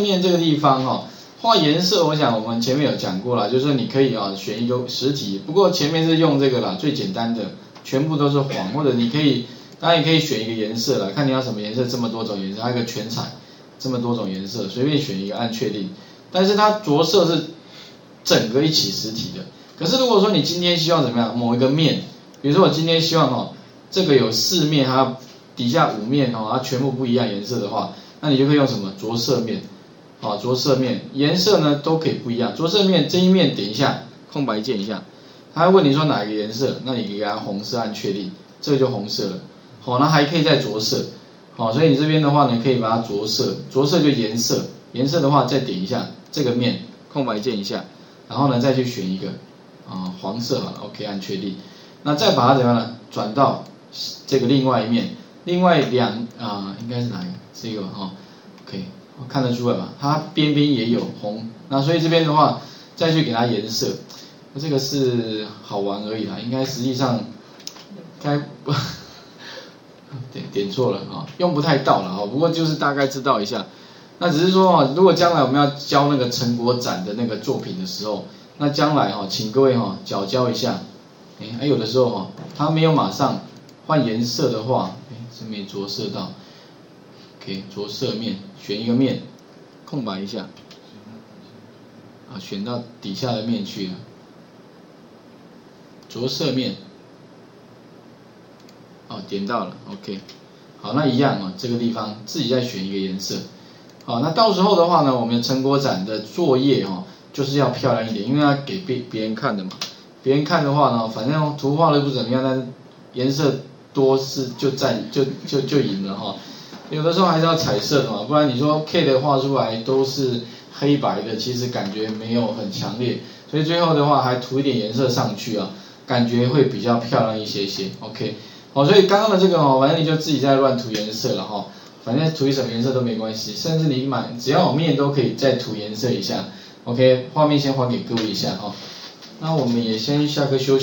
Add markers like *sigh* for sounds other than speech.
面这个地方哈，画颜色，我想我们前面有讲过了，就是你可以啊选一个实体，不过前面是用这个啦，最简单的，全部都是黄，或者你可以，当然也可以选一个颜色了，看你要什么颜色，这么多种颜色，还有个全彩，这么多种颜色，随便选一个按确定，但是它着色是整个一起实体的，可是如果说你今天希望怎么样，某一个面，比如说我今天希望哦，这个有四面，它底下五面哦，它全部不一样颜色的话。那你就可以用什么着色面，好着色面颜色呢都可以不一样。着色面这一面点一下，空白键一下，他会问你说哪个颜色，那你给它红色按确定，这个就红色了。好，那还可以再着色，好，所以你这边的话呢，可以把它着色，着色就颜色，颜色的话再点一下这个面，空白键一下，然后呢再去选一个啊黄色好了，OK 按确定，那再把它怎么样呢？转到这个另外一面，另外两啊应该是哪一个？这个哈，OK，看得出来吧？它边边也有红，那所以这边的话，再去给它颜色，这个是好玩而已啦，应该实际上该不 *laughs* 点点错了啊，用不太到了啊，不过就是大概知道一下。那只是说啊，如果将来我们要教那个成果展的那个作品的时候，那将来哈，请各位哈教教一下，哎，还有的时候哈，它没有马上换颜色的话，哎，是没着色到。着色面，选一个面，空白一下，啊，选到底下的面去了，着色面，哦，点到了，OK，好，那一样啊，这个地方自己再选一个颜色，好，那到时候的话呢，我们成果展的作业哦，就是要漂亮一点，因为要给别别人看的嘛，别人看的话呢，反正图画的不怎么样，但是颜色多是就占就就就赢了哈。有的时候还是要彩色的嘛，不然你说 K 的画出来都是黑白的，其实感觉没有很强烈，所以最后的话还涂一点颜色上去啊，感觉会比较漂亮一些些。OK，好，所以刚刚的这个哦，反正你就自己在乱涂颜色了哈，反正涂什么颜色都没关系，甚至你买只要有面都可以再涂颜色一下。OK，画面先还给各位一下哈，那我们也先下课休息。